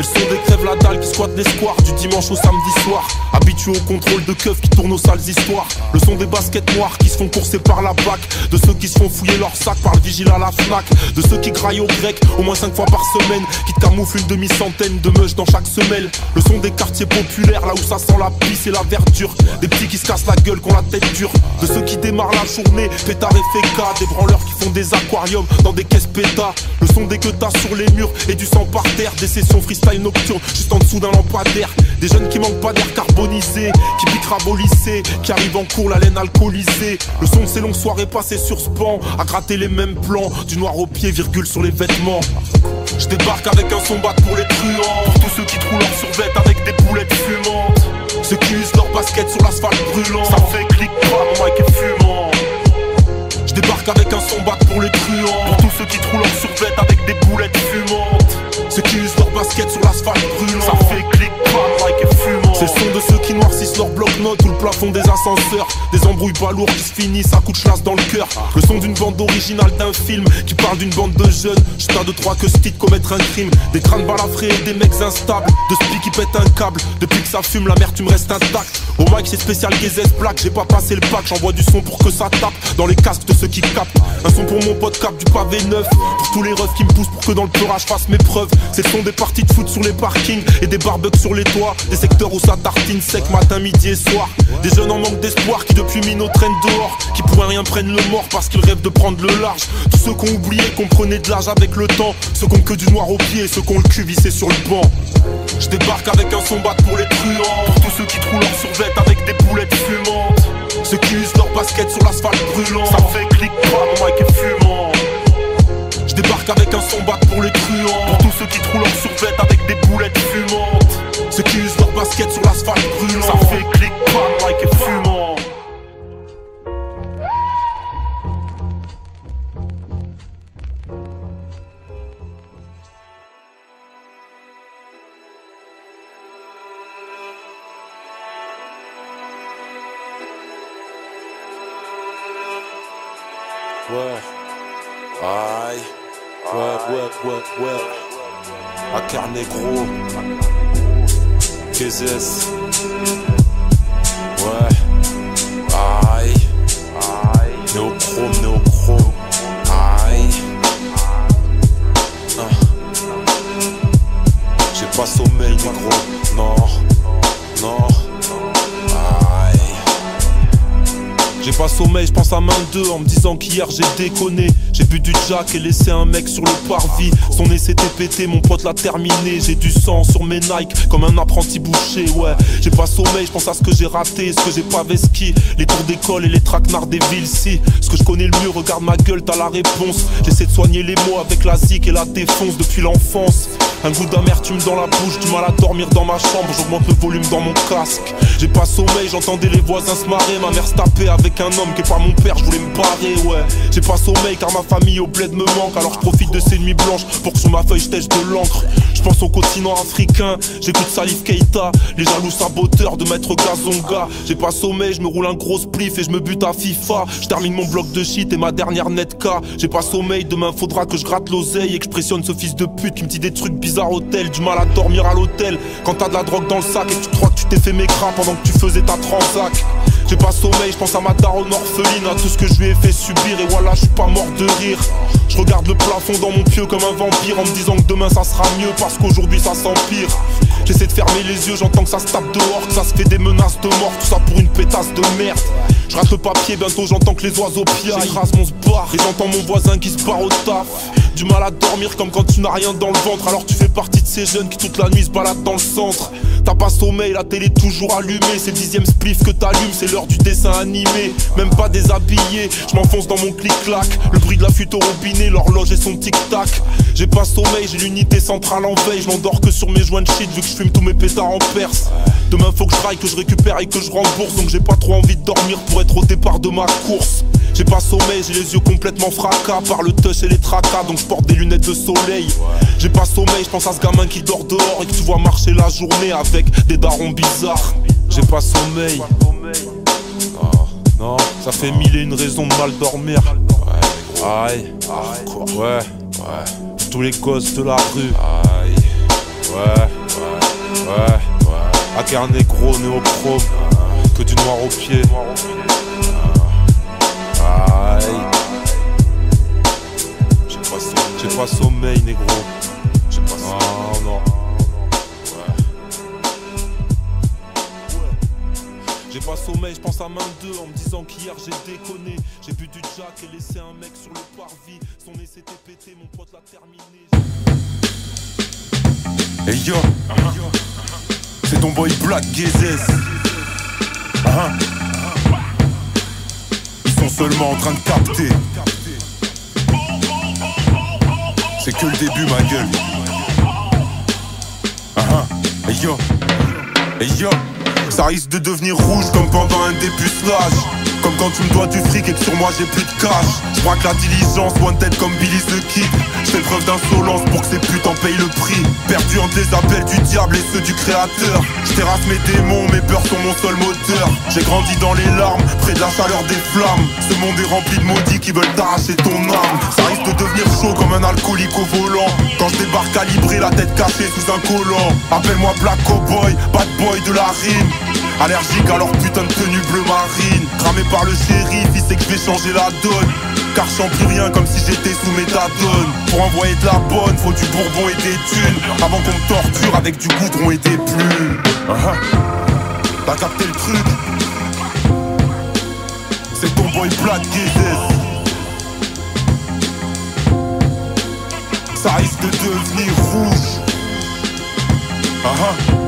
Le son des crèves la dalle qui squatte l'espoir du dimanche au samedi soir. Habitué au contrôle de keufs qui tournent aux sales histoires. Le son des baskets noirs qui se font courser par la bac. De ceux qui se font fouiller leur sac par le vigile à la Fnac. De ceux qui graillent au grec au moins 5 fois par semaine. Qui te camouflent une demi-centaine de meuches dans chaque semelle. Le son des quartiers populaires là où ça sent la pisse et la verdure. Des petits qui se cassent la gueule, qui ont la tête dure. De ceux qui démarrent la journée, pétard et féca. Des branleurs qui font des aquariums dans des caisses pétas. Le son des queutas sur les murs et du sang par terre. Des sessions freestyle nocturne juste en dessous d'un lampadaire. Des jeunes qui manquent pas d'air carbonisé, qui piquent qui arrivent en cours la laine alcoolisée. Le son de ces longues soirées passées sur ce banc, à gratter les mêmes plans, du noir au pied, virgule sur les vêtements. Je débarque avec un son bat pour les truands, pour tous ceux qui trouvent leur survêt avec des boulettes fumantes. Ceux qui usent leur basket sur l'asphalte brûlant, ça fait clic, pas, fumant. Je avec un son bat pour les truands, pour tous ceux qui trouvent leur survêt avec des boulettes fumantes. Ceux qui usent leur basket sur l'asphalte brûlant, ça fait clic, pas, mic est fumant. C'est le son de ceux qui noircissent leur bloc-notes ou le plafond des ascenseurs. Des embrouilles pas lourds qui se finissent à coups de chasse dans le cœur. Le son d'une bande originale d'un film qui parle d'une bande de jeunes. J't'as de trois que ce commettre un crime. Des crânes balafrés et des mecs instables. De spi qui pète un câble. Depuis que ça fume, la mer tu me restes intact. Au mic c'est spécial GZ Black. J'ai pas passé le pack, j'envoie du son pour que ça tape. Dans les casques de ceux qui capent. Un son pour mon pote cap du pavé neuf. Pour tous les refs qui me poussent pour que dans le pleurage fasse mes preuves. C'est le son des parties de foot sur les parkings et des barbecues sur les toits. Des secteurs où ça tartine sec matin, midi et soir. Des jeunes en manque d'espoir qui depuis minot traînent dehors. Qui pour rien prennent le mort parce qu'ils rêvent de prendre le large. Tous ceux qui ont oublié qu'on prenait de l'âge avec le temps. Ceux qui ont que du noir au pied, ceux qui ont le cul vissé sur le banc. Je débarque avec un son bat pour les truands. Tous ceux qui trouvent leur survêt avec des boulettes fumantes. Ceux qui usent leur basket sur l'asphalte brûlant. Qu'hier j'ai déconné. J'ai bu du jack et laissé un mec sur le parvis. Son nez s'était pété, mon pote l'a terminé. J'ai du sang sur mes Nike comme un apprenti boucher, ouais. J'ai pas sommeil, je pense à ce que j'ai raté, ce que j'ai pas vesqui. Les cours d'école et les traquenards des villes, si. Ce que je connais le mieux, regarde ma gueule, t'as la réponse. J'essaie de soigner les mots avec la zik et la défonce depuis l'enfance. Un goût d'amertume dans la bouche, du mal à dormir dans ma chambre, j'augmente le volume dans mon casque. J'ai pas sommeil, j'entendais les voisins se marrer, ma mère se tapait avec un homme qui est pas mon père, je voulais me barrer, ouais. J'ai pas sommeil car ma famille au bled me manque, alors je profite de ces nuits blanches pour que sur ma feuille je de l'encre. Je pense au continent africain, j'écoute Salif Keita, les jaloux saboteurs de Maître Gazonga. J'ai pas sommeil, je me roule un gros spliff et je me bute à FIFA. Je termine mon bloc de shit et ma dernière netka. J'ai pas sommeil, demain faudra que je gratte l'oseille et que je pressionne ce fils de pute qui me dit des trucs bizarres au tel, du mal à dormir à l'hôtel. Quand t'as de la drogue dans le sac et tu crois que tu t'es fait maigrir pendant que tu faisais ta transac. J'ai pas sommeil, je pense à ma daronne orpheline, à tout ce que je lui ai fait subir et voilà, je suis pas mort de rire. Je regarde le plafond dans mon pieu comme un vampire en me disant que demain ça sera mieux parce qu'aujourd'hui ça s'empire. J'essaie de fermer les yeux, j'entends que ça se tape dehors, que ça se fait des menaces de mort, tout ça pour une pétasse de merde. Je rate le papier, bientôt j'entends que les oiseaux piaillent. J'écrase mon bar et j'entends mon voisin qui se barre au taf. Du mal à dormir comme quand tu n'as rien dans le ventre, alors tu fais partie de ces jeunes qui toute la nuit se baladent dans le centre. T'as pas sommeil, la télé toujours allumée, c'est le dixième spliff que t'allumes, c'est l'heure du dessin animé. Même pas déshabillé, je m'enfonce dans mon clic-clac. Le bruit de la fuite au robinet, l'horloge et son tic-tac. J'ai pas sommeil, j'ai l'unité centrale en veille, je m'endors que sur mes joints de shit vu que je fume tous mes pétards en perse. Demain faut que je travaille, que je récupère et que je rembourse, donc j'ai pas trop envie de dormir pour être au départ de ma course. J'ai pas sommeil, j'ai les yeux complètement fracas par le touch et les tracas, donc je porte des lunettes de soleil. J'ai pas sommeil, je pense à ce gamin qui dort dehors et que tu vois marcher la journée avec des darons bizarres. J'ai pas sommeil. Ah, non, ça fait mille et une raisons de mal dormir. Aïe, ouais, ouais. Tous les gosses de la rue. Aïe. Ouais, ouais, ouais, ouais. Hacker négro, néochrome. Que du noir au pied. Sommeil, négro. J'ai pas sommeil. Non, non. J'ai pas sommeil, je pense à main deux en me disant qu'hier j'ai déconné. J'ai bu du jack et laissé un mec sur le parvis. Son nez s'était pété, mon pote l'a terminé. Hey yo, c'est ton boy Black Gezes. Hein Ils sont seulement en train de capter. C'est que le début, ma gueule. Hein Hey yo, hey yo. Ça risque de devenir rouge comme pendant un dépucelage Comme quand tu me dois du fric et que sur moi j'ai plus de cash. Je que la diligence, one tête comme Billy the Kid. Je fais preuve d'insolence pour que ces putes en payent le prix. Perdu en des appels du diable et ceux du créateur. Je mes démons, mes peurs sont mon seul moteur. J'ai grandi dans les larmes, près de la chaleur des flammes. Ce monde est rempli de maudits qui veulent t'arracher ton âme. Ça risque de devenir chaud comme un alcoolique au volant. Quand je débarque calibré, la tête cachée sous un collant. Appelle-moi Black Cowboy, bad boy de la rime Allergique à leur putain de tenue bleu marine. Cramé par le shérif, il sait que je vais changer la donne. Car je plus rien comme si j'étais sous méthadone. Pour envoyer de la bonne, faut du bourbon et des thunes. Avant qu'on me torture avec du goudron et des plumes. Uh-huh. T'as capté le truc? C'est ton boy Black Gezes Ça risque de devenir rouge. Juste,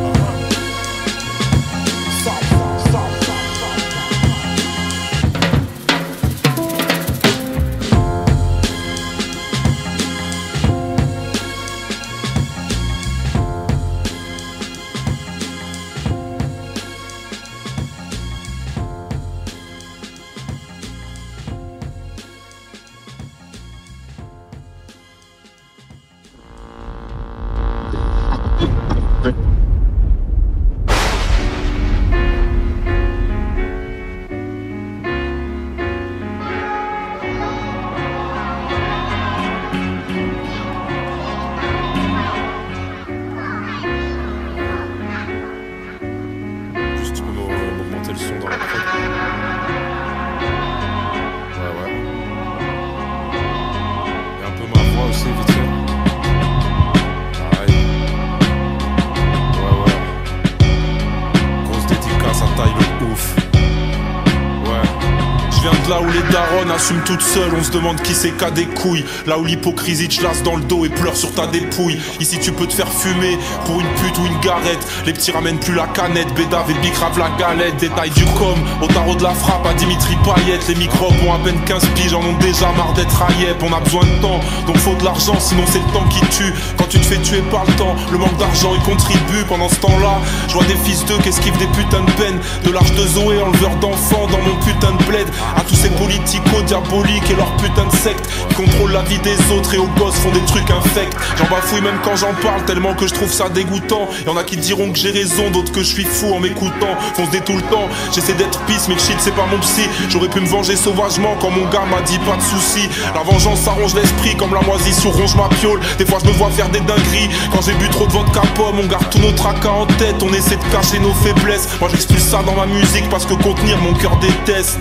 assument toutes seules, on se demande qui c'est qu'a des couilles. Là où l'hypocrisie te lasse dans le dos et pleure sur ta dépouille. Ici tu peux te faire fumer pour une pute ou une garette. Les petits ramènent plus la canette, bédave et bicrave la galette. Détail du com, au tarot de la frappe à Dimitri Payet. Les microbes ont à peine 15 piges, en ont déjà marre d'être Ayep. On a besoin de temps, donc faut de l'argent, sinon c'est le temps qui tue. Quand tu te fais tuer par le temps, le manque d'argent il contribue. Pendant ce temps-là, je vois des fils d'eux qui esquivent des putains de peines. De l'arche de Zoé, enleveur d'enfants dans mon putain de bled. À tous ces politico diaboliques et leur putain de secte contrôlent la vie des autres et aux gosses font des trucs infects. J'en bafouille même quand j'en parle tellement que je trouve ça dégoûtant. Y'en a qui diront que j'ai raison, d'autres que je suis fou en m'écoutant. Fonce tout le temps, j'essaie d'être pisse, mais shit c'est pas mon psy. J'aurais pu me venger sauvagement quand mon gars m'a dit pas de soucis. La vengeance arrange l'esprit comme la moisissure ronge ma piole. Des fois je me vois faire des dingueries quand j'ai bu trop de vodka pomme. On garde tous nos tracas en tête, on essaie de cacher nos faiblesses. Moi j'expulse ça dans ma musique parce que contenir mon cœur déteste.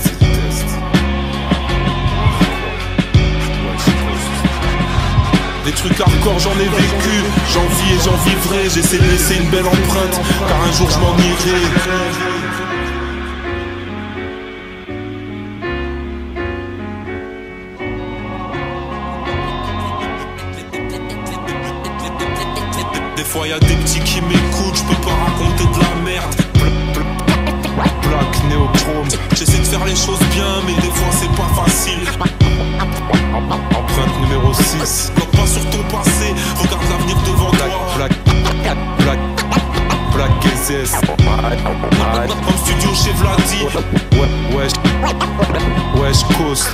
Des trucs hardcore j'en ai vécu, j'en vis et j'en vivrai, j'essaie de laisser une belle empreinte, car un jour je m'en irai. Des fois y a des petits qui m'écoutent, je peux pas raconter de la merde. Black néochrome, j'essaie de faire les choses bien, mais des fois c'est pas facile. Empreinte numéro 6 Bloque pas sur ton passé, regarde l'avenir devant toi Black, Black, Black GZS Comme studio chez Vladi Ouais, wesh, wesh, Coast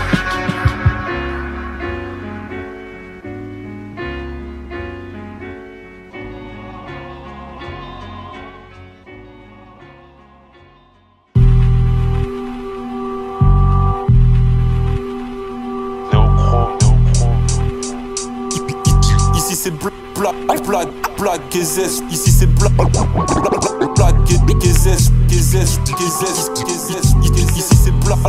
Ici c'est blague, blague, Gezes, Gezes, Gezes, Gezes. Ici c'est blague,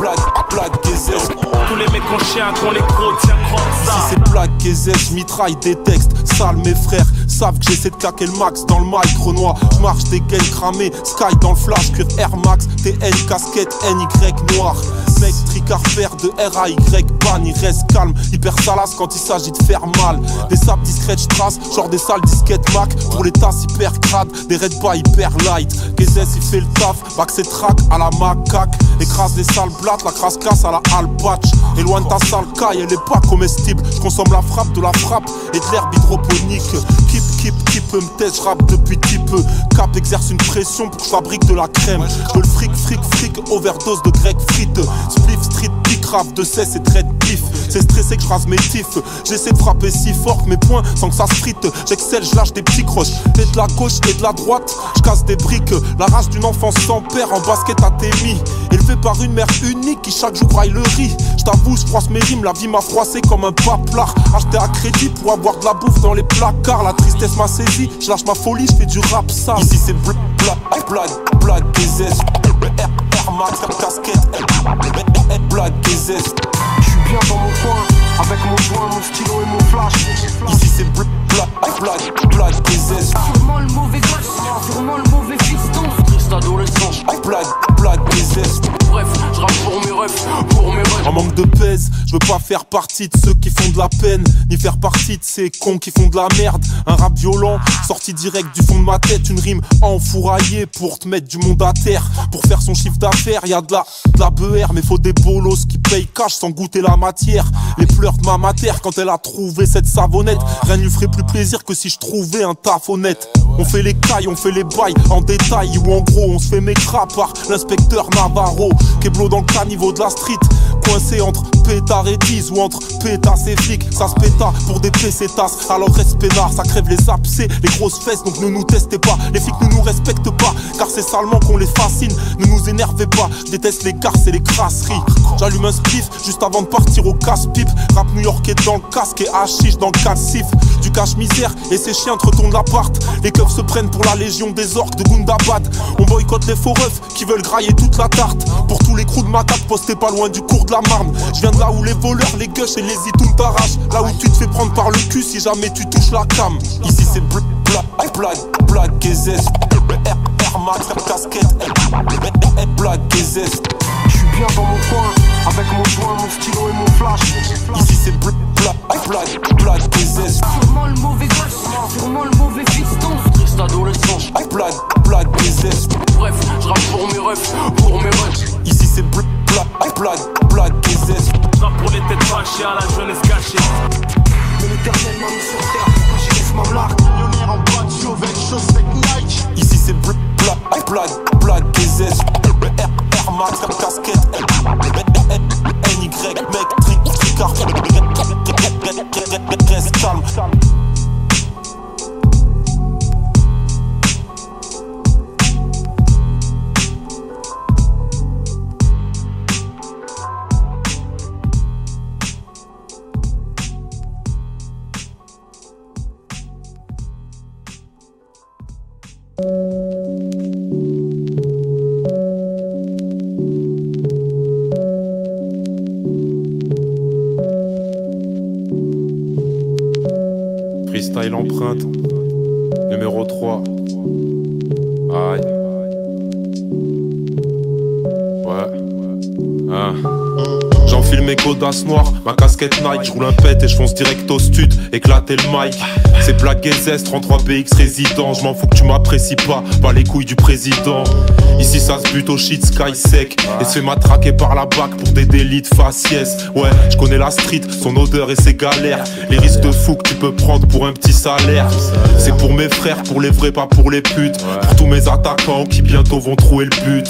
blague, blague, Gezes. Tous les mecs ont chien, qu'on les crocs, tiens, croque ça. Ici c'est blague, Gezes, mitraille des textes. Sale, mes frères savent que j'essaie de claquer le max dans le mic, Renoir. J'marche des gaines cramées, Sky dans le flash, cuir Air Max, TN, casquette, NY noir. Mec, tricard fer de R-A-Y, ban, il reste calme, hyper salace quand il s'agit de faire mal. Des sables discrètes, j'trace, genre des sales disquettes Mac. Pour les tasses hyper crades, des red pas hyper light. Gezes il fait le taf, back ses track à la macaque. Écrase des sales blattes, la crasse casse à la alpatch. Éloigne ta sale caille, elle est pas comestible. J'consomme la frappe de la frappe et de l'herbe hydroponique. Keep, keep, keep, me teste, j'rappe depuis petit peu. Cap exerce une pression pour que je fabrique de la crème. Je le fric, fric, fric, overdose de grec frites. Spliff, street, pick, rap de cesse et traite. C'est stressé que je rase mes tifs. J'essaie de frapper si fort mes poings sans que ça frite. J'excelle, je lâche des petits croches. Et de la gauche et de la droite, je casse des briques. La rage d'une enfance sans père en basket à Témi. Élevé par une mère unique qui chaque jour braille le riz. Je t'avoue, je mes rimes, la vie m'a froissé comme un paplard. Acheté à crédit pour avoir de la bouffe dans les placards. La tristesse m'a saisi, je lâche ma folie, je fais du rap sale. Ici c'est blague, des. Air Max, casquette, aises. J'suis bien dans mon coin, avec mon joint, mon stylo et mon flash. Ici c'est blague, blague, blague, des aises. Sûrement le mauvais gosse, sûrement le mauvais fiston. Triste adolescent. Blague, blague, des. Bref, je rappe pour mes refs, pour mes refs. En manque de pèse, je veux pas faire partie de ceux qui font de la peine, ni faire partie de ces cons qui font de la merde. Un rap violent, sorti direct du fond de ma tête, une rime enfouraillée pour te mettre du monde à terre. Pour faire son chiffre d'affaires, y a de la, de la beurre, mais faut des bolos qui payent cash sans goûter la matière. Les pleurs de ma mater quand elle a trouvé cette savonnette, rien ne lui ferait plus plaisir que si je trouvais un taf honnête. On fait les cailles, on fait les bails en détail ou en gros, on se fait mécra par l'inspecteur Navarro. Keblo dans le caniveau de la street, coincé entre pétard et 10 ou entre pétasse et flic. Ça se péta pour des pesetas, alors reste peinard, ça crève les abcès, les grosses fesses, donc ne nous testez pas. Les flics ne nous respectent pas, car c'est salement qu'on les fascine. Ne nous énervez pas, déteste les garces et les crasseries. J'allume un spliff juste avant de partir au casse-pipe. Rap new-yorkais dans le casque et hachiche dans le cassif. Du cache-misère et ses chiens te retournent l'appart. Les keufs se prennent pour la légion des orques de Gundabad. On boycotte les faux refs qui veulent grailler toute la tarte. Pour tous les crews de ma table postés pas loin du cours de la Marne. Je viens de là où les voleurs, les gueuches et les itounes t'arrachent. Là où tu te fais prendre par le cul si jamais tu touches la cam. Ici c'est blague, blague, blague. Air Max, casquette, blague, Gezes. J'suis bien dans mon coin, avec mon joint, mon stylo et mon flash. Ici c'est blague, blague, blague, blague, Gezes. Sûrement le mauvais gosse, sûrement le mauvais fiston. Triste adolescent. Blague, blague, Gezes. Bref, je pour mes refs, pour mes refs. Ici c'est blague, blague, blague, blague, rappe pour les têtes fâchées à la jeunesse gâchée. Mais l'éternel m'a mis sur terre, j'y laisse ma marque Millionnaire en boîte, avec chaussettes Nike. Ici c'est blague, blague, blague, Gezes. Air, Air Max, casquette, NY, mec, trick, tricard, reste calme. Freestyle empreinte, numéro 3. Aïe. Ouais. Hein. J'enfile mes godasses noires, ma casquette Nike, je roule un pet et je fonce direct au stud, éclater le mic. C'est Black Gezes, 33BX résident, je m'en fous que tu m'apprécies pas, pas les couilles du président. Ici ça se bute au shit sky sec et se fait matraquer par la bac pour des délits de faciès. Ouais, je connais la street, son odeur et ses galères, les risques de fou que tu peux prendre pour un petit salaire. C'est pour mes frères, pour les vrais, pas pour les putes. Pour tous mes attaquants qui bientôt vont trouver le but.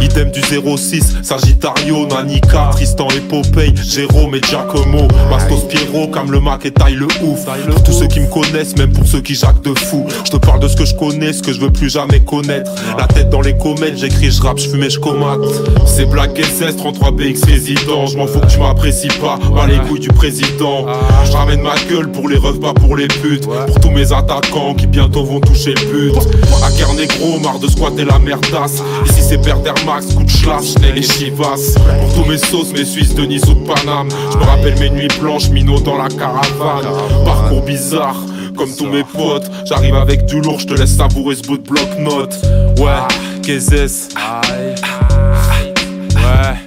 Idem du 06, Sagittario, Nanika, Tristan et Popeye, Jérôme et Giacomo. Bastos Pierrot, comme le Mac et taille le ouf. Pour tous ceux qui me connaissent, même pour ceux qui jacquent de fou. Je te parle de ce que je connais, ce que je veux plus jamais connaître. La tête dans les comètes, j'écris, je rappe, je fume et je comate. C'est Black SS, 33 BX résident. Je m'en fous que tu m'apprécies pas, pas les couilles du président. Je ramène ma gueule pour les refs, pas pour les putes. Pour tous mes attaquants qui bientôt vont toucher le but. À Négro, marre de squatter la merdasse. Ici c'est Berder Max, coup de schlass, et Chivas. Pour tous mes sauces, mes Suisses de Nice ou de Paname. Je me rappelle mes nuits blanches, minot dans la caravane. Parcours bizarre, comme tous mes potes. J'arrive avec du lourd, je te laisse savourer ce bout de bloc-notes. Ouais, qu'est-ce Ouais.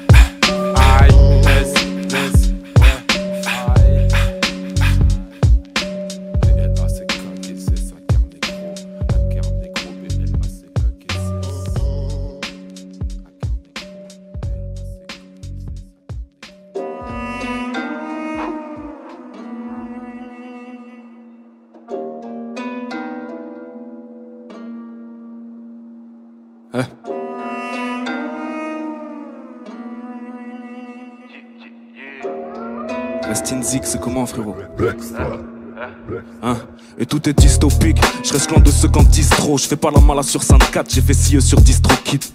C'est comment frérot Hein et tout est dystopique, je reste loin de ceux qui disent trop. Je fais pas la mala sur 54, j'ai fait CE sur DistroKid.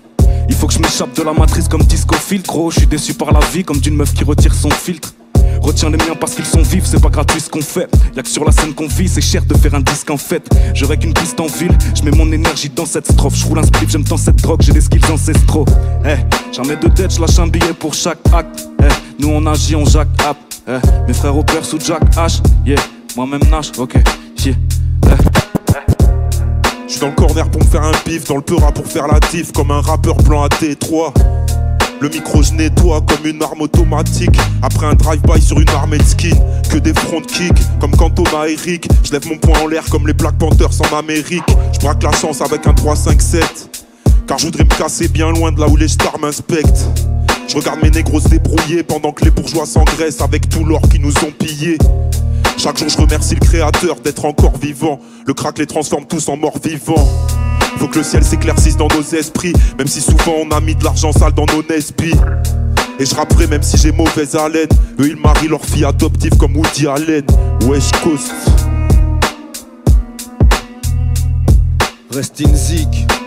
Il faut que je m'échappe de la matrice comme disco filtre. Je suis déçu par la vie comme d'une meuf qui retire son filtre. Retiens les miens parce qu'ils sont vifs, c'est pas gratuit ce qu'on fait. Y'a que sur la scène qu'on vit, c'est cher de faire un disque en fait. J'aurais qu'une piste en ville, je mets mon énergie dans cette strophe. Je roule un spliff, j'aime tant cette drogue, j'ai des skills ancestraux. Eh, j'en ai de tête, je lâche un billet pour chaque acte. Eh, nous on agit, on jack up. Eh, mes frères au père sous Jack H, yeah. Moi-même Nash, ok, yeah. Je suis dans le corner pour me faire un pif, dans le peura pour faire la tif, comme un rappeur blanc à T3. Le micro je nettoie comme une arme automatique Après un drive-by sur une armée de skin Que des front kicks comme Cantona Eric Je lève mon poing en l'air comme les Black Panthers en Amérique Je braque la chance avec un 3-5-7 Car je voudrais me casser bien loin de là où les stars m'inspectent je regarde mes négros se débrouiller pendant que les bourgeois s'engraissent avec tout l'or qu'ils nous ont pillé. Chaque jour je remercie le créateur d'être encore vivant. Le crack les transforme tous en morts vivants. Faut que le ciel s'éclaircisse dans nos esprits, même si souvent on a mis de l'argent sale dans nos nespi. Et je rapperai même si j'ai mauvaise haleine. Eux ils marient leur fille adoptive comme Woody Allen. West Coast. Rest in Zik.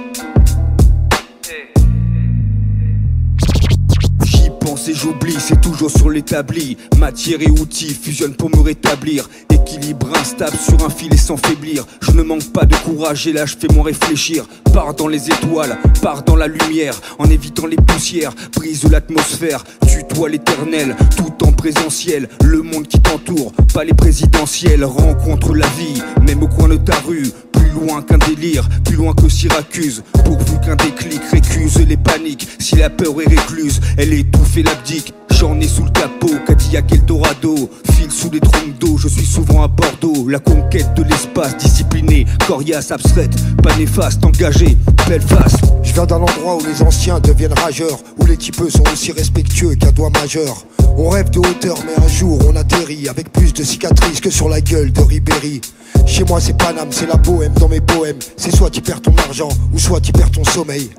Et j'oublie, c'est toujours sur l'établi. Matière et outils fusionnent pour me rétablir. Équilibre instable sur un fil et sans faiblir. Je ne manque pas de courage et là je fais mon réfléchir. Pars dans les étoiles, pars dans la lumière, en évitant les poussières, brise l'atmosphère, tutoie l'éternel, tout en présentiel. Le monde qui t'entoure, pas les présidentielles, rencontre la vie, même au coin de ta rue plus loin qu'un délire, plus loin que Syracuse. Pourvu qu'un déclic récuse les paniques. Si la peur est récluse, elle étouffe et l'abdique. J'en ai sous le capot, Cadillac Eldorado. File sous les trompes d'eau, je suis souvent à Bordeaux. La conquête de l'espace, discipliné, coriace, abstraite, pas néfaste, engagé, belle face. Je viens d'un endroit où les anciens deviennent rageurs, où les typeux sont aussi respectueux qu'un majeur. On rêve de hauteur, mais un jour on atterrit avec plus de cicatrices que sur la gueule de Ribéry. Chez moi c'est Paname, c'est la bohème dans mes poèmes. C'est soit tu perds ton argent, ou soit tu perds ton sommeil.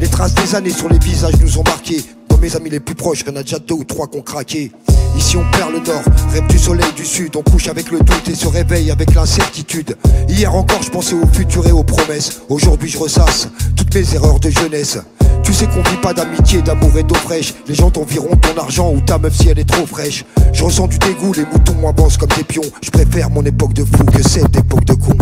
Les traces des années sur les visages nous ont marqués. Dans mes amis les plus proches, y'en a déjà deux ou trois qu'on craqué. Ici on perd le nord, rêve du soleil du sud, on couche avec le doute et se réveille avec l'incertitude. Hier encore je pensais au futur et aux promesses, aujourd'hui je ressasse toutes mes erreurs de jeunesse. Tu sais qu'on vit pas d'amitié, d'amour et d'eau fraîche. Les gens t'environt ton argent ou ta meuf si elle est trop fraîche. Je ressens du dégoût, les moutons avancent comme des pions. Je préfère mon époque de fou que cette époque de con.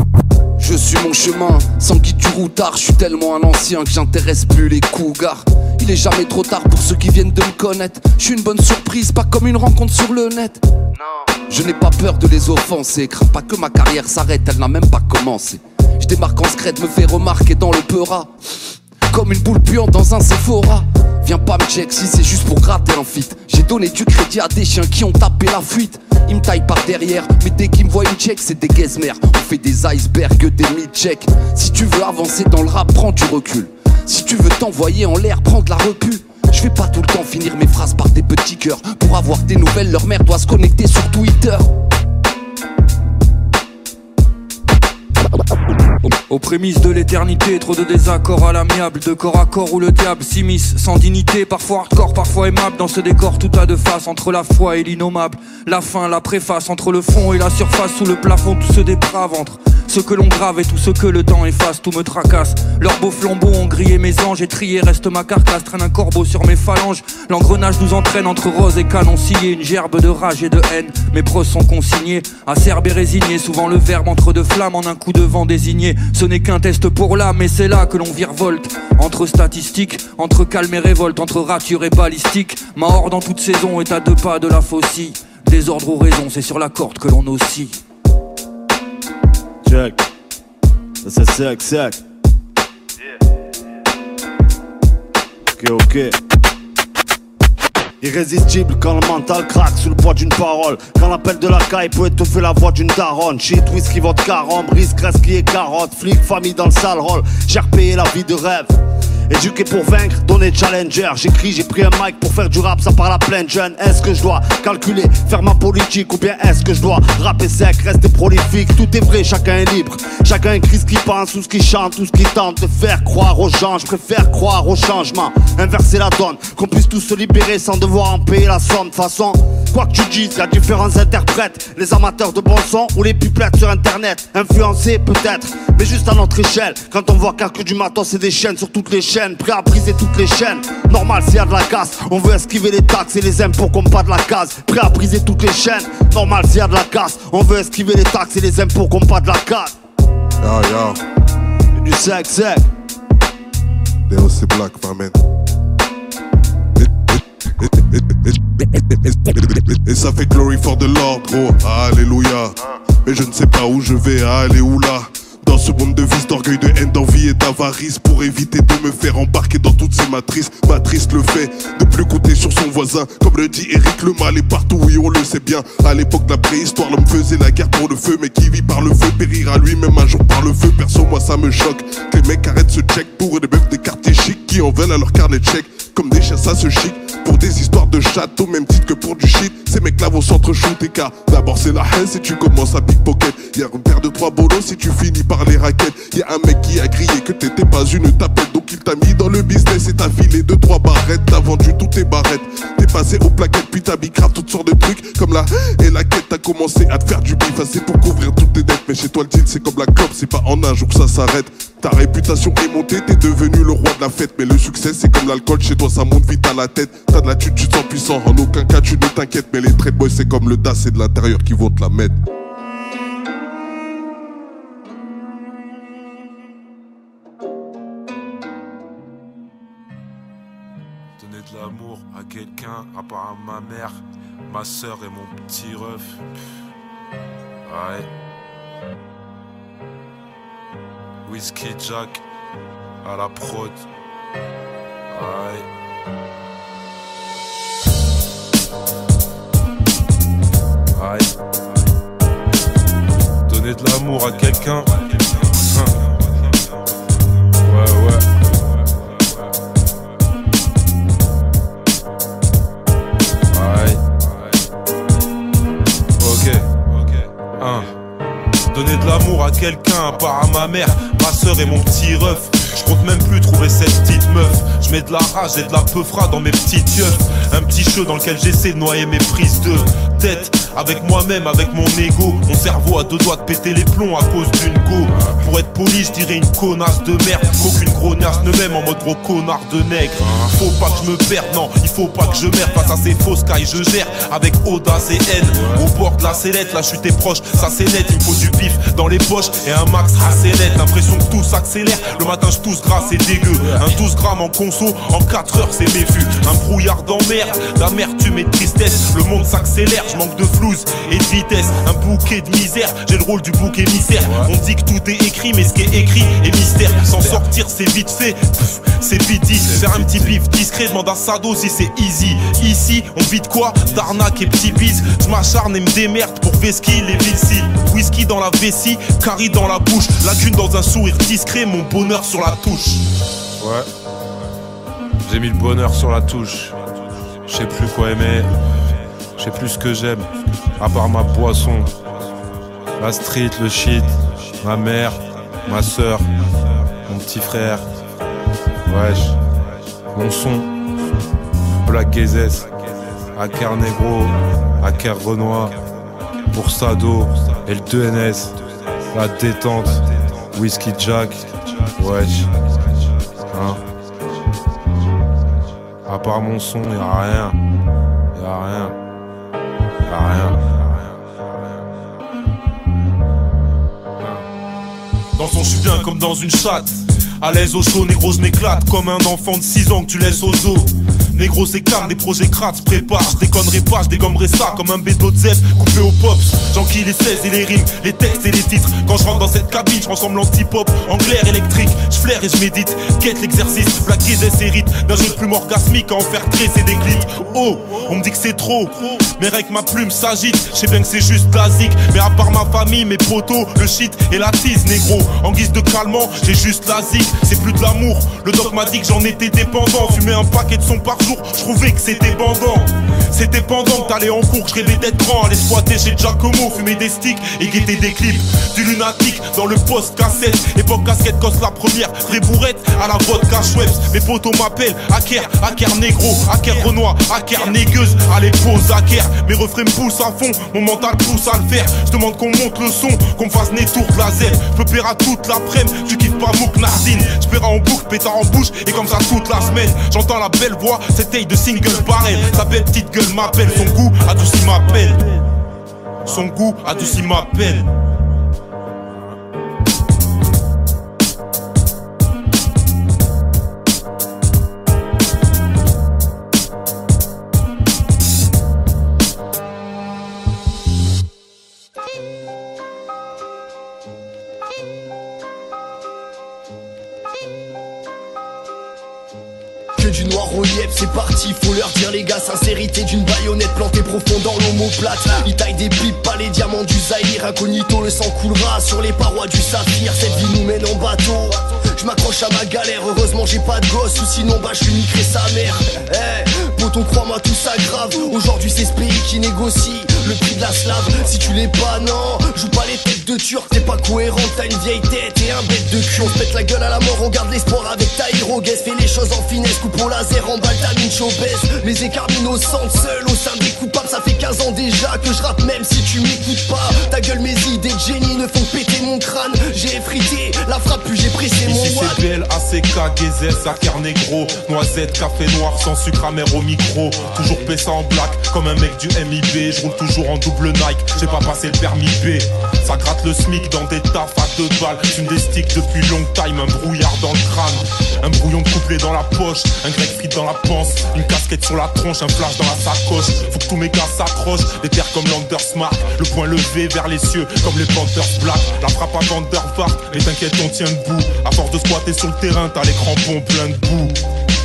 Je suis mon chemin, sans guide du routard, je suis tellement un ancien que j'intéresse plus les cougars. Il est jamais trop tard pour ceux qui viennent de me connaître. Je suis une bonne surprise, pas comme une rencontre sur le net. Je n'ai pas peur de les offenser, crains pas que ma carrière s'arrête, elle n'a même pas commencé. Je démarque en secret, me fais remarquer dans le peura. Comme une boule puante dans un Sephora. Viens pas me check si c'est juste pour gratter un fit. J'ai donné du crédit à des chiens qui ont tapé la fuite. Ils me taillent par derrière, mais dès qu'ils me voient une check, c'est des gazmères. On fait des icebergs, des mid-check. Si tu veux avancer dans le rap, prends du recul. Si tu veux t'envoyer en l'air, prends de la repu. Je vais pas tout le temps finir mes phrases par des petits cœurs. Pour avoir des nouvelles, leur mère doit se connecter sur Twitter. Aux prémices de l'éternité, trop de désaccords à l'amiable, de corps à corps où le diable s'immisce sans dignité, parfois hardcore, parfois aimable. Dans ce décor, tout a de face entre la foi et l'innommable. La fin, la préface, entre le fond et la surface, sous le plafond, tout se déprave entre ce que l'on grave et tout ce que le temps efface, tout me tracasse. Leurs beaux flambeaux ont grillé mes anges et trié, reste ma carcasse, traîne un corbeau sur mes phalanges. L'engrenage nous entraîne entre rose et canon scié, une gerbe de rage et de haine. Mes pros sont consignés, acerbes et résignés, souvent le verbe entre deux flammes en un coup de vent désigné. Ce n'est qu'un test pour l'âme, mais c'est là que l'on virevolte. Entre statistiques, entre calme et révolte, entre rature et balistique. Ma horde en toute saison est à deux pas de la faucille. Désordre ou raison, c'est sur la corde que l'on oscille. Check. Ça sec, sec. Ok, ok. Irrésistible quand le mental craque sous le poids d'une parole. Quand l'appel de la caille peut étouffer la voix d'une daronne. Shit, whisky, vodka, rhum, risque, qui est carotte. Flic, famille dans le sale rôle. J'ai repayé la vie de rêve. Éduqué pour vaincre, donner challenger. J'écris, j'ai pris un mic pour faire du rap, ça parle à plein de jeunes. Est-ce que je dois calculer, faire ma politique ou bien est-ce que je dois rapper sec, rester prolifique? Tout est vrai, chacun est libre. Chacun écrit ce qu'il pense ou ce qu'il chante ou ce qu'il tente de faire croire aux gens. Je préfère croire au changement, inverser la donne, qu'on puisse tous se libérer sans devoir en payer la somme. De façon, quoi que tu dises, y a différents interprètes. Les amateurs de bon son ou les puplettes sur internet. Influencés peut-être, mais juste à notre échelle. Quand on voit que du matos et des chaînes sur toutes les chaînes prêt à briser toutes les chaînes. Normal, s'il y a de la casse, on veut esquiver les taxes et les impôts comme pas de la case. Prêt à briser toutes les chaînes. Normal, s'il y a de la casse, on veut esquiver les taxes et les impôts comme pas de la case. Yo, yo. Du sec, sec. c'est black, my man. Et ça fait glory for the Lord, gros. Alléluia. Mais je ne sais pas où je vais aller où là. Ce monde de vice, d'orgueil, de haine, d'envie et d'avarice Pour éviter de me faire embarquer dans toutes ces matrices. Matrice le fait de plus compter sur son voisin. Comme le dit Eric, le mal est partout, oui on le sait bien. À l'époque de la préhistoire, l'homme faisait la guerre pour le feu Mais qui vit par le feu périra lui-même un jour par le feu. Perso, moi ça me choque Que les mecs arrêtent ce check pour des meufs des quartiers chics Qui en veulent à leur carnet de chèque Comme des chiens ça se chic Pour des histoires de château, même titre que pour du shit Ces mecs là vont s'entre-shooter car D'abord c'est la haine si tu commences à pickpocket Y'a une paire de trois bolos si tu finis par les raquettes. Y a un mec qui a grillé que t'étais pas une tapette, donc il t'a mis dans le business et t'as filé deux trois barrettes. T'as vendu toutes tes barrettes. T'es passé aux plaquettes, puis t'as bicrave toutes sortes de trucs comme la et la quête. T'as commencé à te faire du bif, assez pour couvrir toutes tes dettes. Mais chez toi le deal c'est comme la clope, c'est pas en un jour que ça s'arrête. Ta réputation est montée, t'es devenu le roi de la fête. Mais le succès c'est comme l'alcool, chez toi ça monte vite à la tête. T'as de la tue, tu te sens puissant. En aucun cas tu ne t'inquiètes, mais les trade boys c'est comme le DAS, c'est de l'intérieur qui vont te la mettre. quelqu'un à part ma mère, ma soeur et mon petit ref. Ouais. Whisky Jack à la prod. Ouais. Ouais. Donner de l'amour à quelqu'un. Quelqu'un, à part à ma mère, ma soeur et mon petit ref. Je compte même plus trouver cette petite meuf. Je mets de la rage et de la peufra dans mes petites yeux. Un petit jeu dans lequel j'essaie de noyer mes prises de tête. Avec moi-même, avec mon ego. Mon cerveau a deux doigts de péter les plombs à cause d'une Pour être poli, je dirais une connasse de merde. Qu'aucune grognasse ne m'aime en mode gros connard de nègre. Faut pas que je me perde, non, il faut pas que je merde face à ces fausses cailles. Je gère avec audace et haine. Au bord de la sellette, la chute est proche, ça c'est net. Il faut du pif dans les poches et un max assez net. L'impression que tout s'accélère. Le matin, je tousse gras, c'est dégueu. Un 12 grammes en conso, en 4 heures, c'est méfu. Un brouillard d'emmerde, d'amertume et de tristesse. Le monde s'accélère, je manque de flouze et de vitesse. Un bouquet de misère, j'ai le rôle du bouc émissaire. On dit que tout est écrit, mais ce qui est écrit est mystère. S'en sortir, c'est vite fait, c'est dit. Faire un petit bif discret, demande à Sado si c'est easy. Ici, on vit de quoi? D'arnaque et petit bis. Je m'acharne et me démerde pour Veski, les villes Whisky dans la vessie, Carrie dans la bouche. Lacune dans un sourire discret, mon bonheur sur la touche. Ouais. J'ai mis le bonheur sur la touche. Je sais plus quoi aimer. Je sais plus ce que j'aime. À part ma boisson. La street, le shit, ma mère, ma soeur, mon petit frère, wesh, mon son, Black Gezes, Aker Negro, Aker Renoir, Boursado, et le 2NS, la détente, Whisky Jack, wesh, hein. À part mon son, y'a rien, y'a rien, y'a rien. Je suis bien comme dans une chatte. À l'aise au chaud, négro, je m'éclate comme un enfant de 6 ans que tu laisses aux os. Négro, calme, des projets crades, prépare. Je déconnerai pas, je dégommerai ça comme un bédo de zef coupé au pops. J'enquille les 16 et les rimes, les textes et les titres. Quand je rentre dans cette cabine, je ressemble anti-pop, en clair électrique. Je flaire et je médite, quête l'exercice, Black et hérite d'un jeu de plume orgasmique à en faire tresser des clips. Oh, on me dit que c'est trop, mais avec ma plume s'agite. Je sais bien que c'est juste basique, mais à part ma famille, mes potos, le shit et la tise, négro. En guise de calmant, j'ai juste la c'est plus de l'amour. Le dogmatique, j'en étais dépendant. Fumer un paquet de son par jour, je trouvais que c'était bandant. C'était pendant que t'allais en cours, je rêvais d'être grand, aller squatter chez Giacomo, fumer des sticks et guetter des clips. Du lunatique dans le post cassette, époque casquette coste la première, vraie bourrette à la vodka Schweppes. Mes potos m'appellent Aker, Aker négro, Aker Renoir, Aker négueuse, allez pose Aker. Mes refrains me poussent à fond, mon mental pousse à le faire. Je demande qu'on monte le son, qu'on me fasse nez tour de la. Je peux à toute l'après-midi, tu kiffes pas Mouk Nardine. Je en boucle, pétard en bouche et comme ça toute la semaine. J'entends la belle voix, cette taille de single pareil. Sa belle petite gueule m'appelle, son goût adouci ma peine. Son goût adouci ma peine. C'est parti, faut leur dire les gars, sincérité d'une baïonnette plantée profond dans l'homoplate. Ils taillent des pipes, pas les diamants du Zaïre. Incognito, le sang coulera sur les parois du saphir. Cette vie nous mène en bateau. Je m'accroche à ma galère, heureusement j'ai pas de gosse, ou sinon bah je lui sa mère. Eh, poton, crois-moi, tout ça grave. Aujourd'hui c'est ce pays qui négocie le prix de la slave. Si tu l'es pas, non, joue pas les têtes de turc, t'es pas cohérent, t'as une vieille tête et un bête de cul. On se pète la gueule à la mort, on garde l'espoir avec ta Guess Fais les choses en finesse, coupe au laser, en balle, ta mine baisse. Les écarts innocents, seuls au sein des coupables, ça fait 15 ans déjà que je rappe, même si tu m'écoutes pas. Ta gueule, mes idées de génie ne font péter mon crâne. J'ai effrité la frappe, puis j'ai pressé mon Ici c'est BL, ACK, GZ, Akar Negro, Noisette, café noir, sans sucre amer au micro. Toujours ça en black, comme un mec du MIB. Je roule toujours en double Nike, j'ai pas passé le permis B. Ça gratte le SMIC dans des tafs à deux balles. Une des sticks depuis long time, un brouillard dans le crâne. Un brouillon de couplet dans la poche, un grec frites dans la panse, une casquette sur la tronche, un flash dans la sacoche. Faut que tous mes gars s'accrochent, des terres comme Landersmark, le point levé vers les cieux comme les Panthers Black. La frappe à Vandervart, et t'inquiète, on tient debout. À force de squatter sur le terrain, t'as les crampons plein de boue.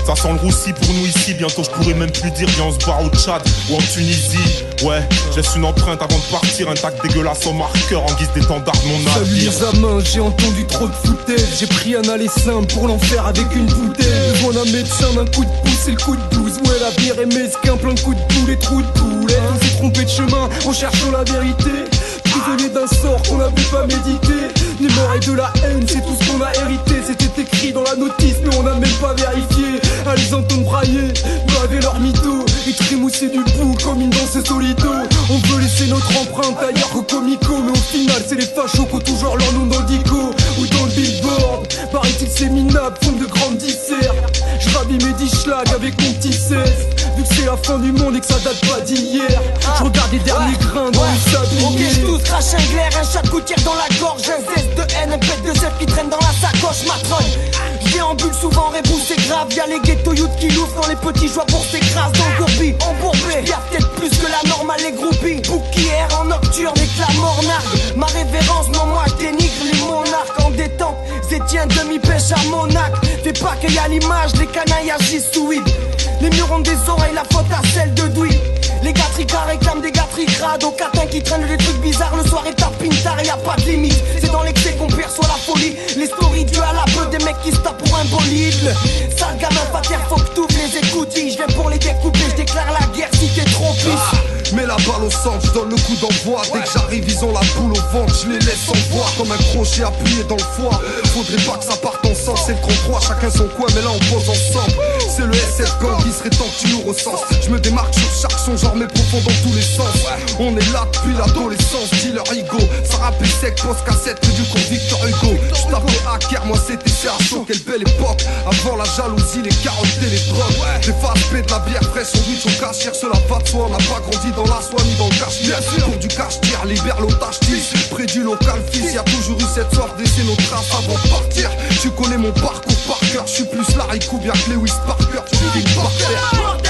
Ça sent le roussi pour nous ici, bientôt je pourrais même plus dire viens on se barre au Tchad ou en Tunisie. Ouais, je laisse une empreinte avant de partir, un tac dégueulasse au marqueur en guise d'étendard de mon navire Salut les amants, j'ai entendu trop de foutaise. J'ai pris un aller simple pour l'enfer avec une bouteille. Besoin d'un médecin, d'un coup de pouce et le coup de douze. Ouais la bière est mesquin, plein de coups de boule et trous de poulet. On s'est trompé de chemin en cherchant la vérité Prisonnier d'un sort qu'on n'avait pas médité Les morts et de la haine, c'est tout ce qu'on a hérité C'était écrit dans la notice mais on n'a même pas vérifié à les entendre brailler, braver leur mytho et du bout comme une danse solito. On veut laisser notre empreinte ailleurs qu'au comico, mais au final c'est les fachos qui ont toujours leur nom dans le dico ou dans le billboard. Paraît-il c'est minable, font de grandes dissertes. Je mes dishlags avec mon petit 16 Vu que c'est la fin du monde et que ça date pas d'hier. Je regarde les derniers grains dans le sablier. Ok je tous crache un glaire, un chat de dans la gorge Un zeste de haine, un pet de zèbre qui traîne dans la sacoche Matron J'déambule souvent reboussé grave. Y'a les ghetto youth qui louffent dans les petits joies pour s'écraser. Dans le gourbi Embourbé, y'a peut-être plus que la normale les groupies. Bouquière en nocturne et que la mort nargue Ma révérence, non moi je dénigre les monarques. En détente Zétien demi-pêche à Monac. Fais pas qu'il y a l'image, les canailles agissent sous Les murs ont des oreilles, la faute à celle de Douy tricards réclament des gars tricrades Au catin qui traînent des trucs bizarres Le soir est à pintard, y a pas de limite C'est dans l'excès qu'on perçoit la folie Les stories du à la peu Des mecs qui se tape pour un bolide. Le Sale gamin pas terre, faut que t'ouvres les écoutilles. Je viens pour les découper, je déclare la guerre si t'es trop pisse. Mets la balle au centre, je donne le coup d'envoi. Dès que j'arrive, ils ont la boule au ventre, je les laisse en voix. Comme un crochet appuyé dans le foie. Faudrait pas que ça parte ensemble, c'est le 33, chacun son coin, mais là on pose ensemble. C'est le SF gang qui serait temps que tu nous recenses. Je me démarque sur chaque son, genre mes dans tous les sens. On est là depuis l'adolescence, dealer ego. Ça rappelle sec, post cassette, que du Victor Hugo. Je tapais hacker, moi c'était chaud, quelle belle époque. Avant la jalousie, les carottes et les drogues. Des faces de la bière fraîche, sandwich au cachère, cela va de soi. On n'a pas grandi dans la soie ni dans le cachemire. Pour du cache tire, libère l'otage. Près du local fils, y a toujours eu cette sorte d'essayer nos traces avant de partir. Tu connais mon parcours par cœur, je suis plus Larry bien que Lewis Parker. Tu vis par terre.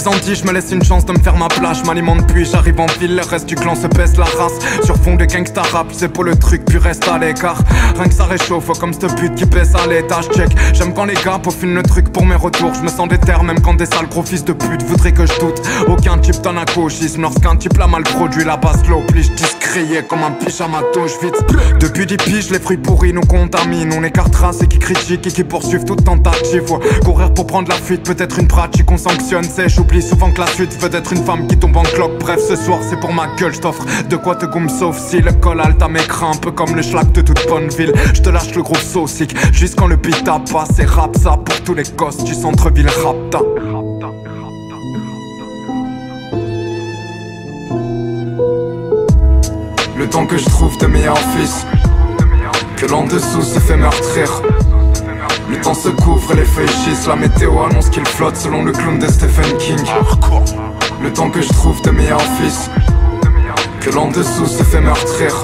Qu'ils en disent, je me laisse une chance de me faire ma place. Je m'alimente puis j'arrive en ville, le reste du clan se pèse la race. Sur fond de gangsta rap, c'est pour le truc, puis reste à l'écart. Rien que ça réchauffe, comme cette pute qui pèse à l'étage. Check, j'aime quand les gars peaufinent le truc pour mes retours. Je me sens déter, même quand des sales gros fils de pute voudraient que je doute. Aucun type donne un gauchisme lorsqu'un type l'a mal produit. La basse l'oblige discréé comme un pyjama touche vite. Depuis 10 piges, les fruits pourris nous contaminent. On écartera ceux qui critiquent et qui poursuivent toute tentative. Courir pour prendre la fuite, peut-être une pratique, on sanctionne. C'est j'oublie souvent que la suite veut être une femme qui tombe en cloque. Bref, ce soir c'est pour ma gueule, je t'offre de quoi te gomme sauf si le col à mes un peu comme le schlag de toute bonne ville. Je te lâche le gros saucique, jusqu'en le pita pas. C'est rap ça pour tous les gosses du centre-ville rapta. Le temps que je trouve de meilleurs fils Que l'en dessous se fait meurtrir Le temps se couvre et les feuilles gissent La météo annonce qu'il flotte selon le clown de Stephen King Le temps que je trouve de meilleurs fils Que l'en dessous se fait meurtrir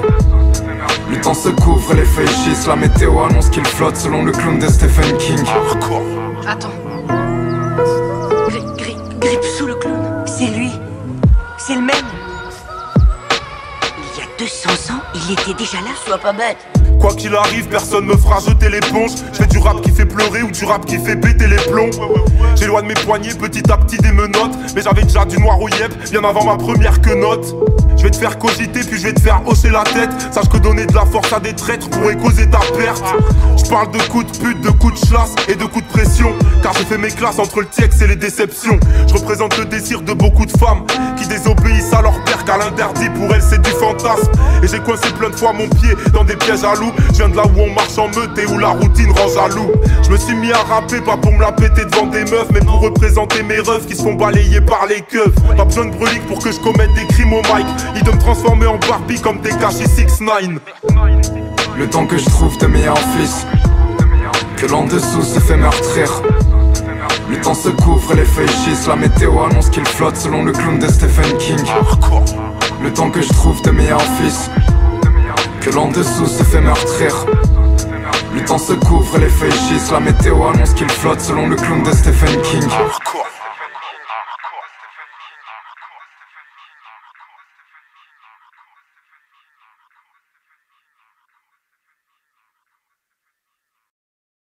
Le temps se couvre et les feuilles gissent La météo annonce qu'il flotte selon le clown de Stephen King Attends. Gri- gri- grippe sous le clown. C'est lui. C'est le même. Il y a 200 ans, il était déjà là. Sois pas bête. Quoi qu'il arrive, personne me fera jeter l'éponge. Je fais du rap qui fait pleurer ou du rap qui fait péter les plombs. J'éloigne mes poignets petit à petit des menottes. Mais j'avais déjà du noir au yep, bien avant ma première quenotte. Je vais te faire cogiter, puis je vais te faire hausser la tête. Sache que donner de la force à des traîtres pourrait causer ta perte. Je parle de coups de pute, de coups de chasse et de coups de pression. Car j'ai fait mes classes entre le TX et les déceptions. Je représente le désir de beaucoup de femmes qui désobéissent à leur père, car l'interdit pour elles c'est du fantasme. Et j'ai coincé plein de fois mon pied dans des pièges à loups. Je viens de là où on marche en meute et où la routine rend jaloux. Je me suis mis à rapper, pas pour me la péter devant des meufs, mais pour représenter mes refs qui se font balayer par les keufs. Pas besoin de brelique pour que je commette des crimes au mic. Doivent me transformer en Barbie comme des cachis 6 9 Le temps que je trouve de meilleurs fils Que l'en dessous se fait meurtrir. Le temps se couvre et les feuilles La météo annonce qu'il flotte selon le clown de Stephen King. Le temps que je trouve de meilleurs fils Que l'en dessous se fait meurtrir. Le temps se couvre, les feuilles la météo annonce qu'il flotte selon le clown de Stephen King.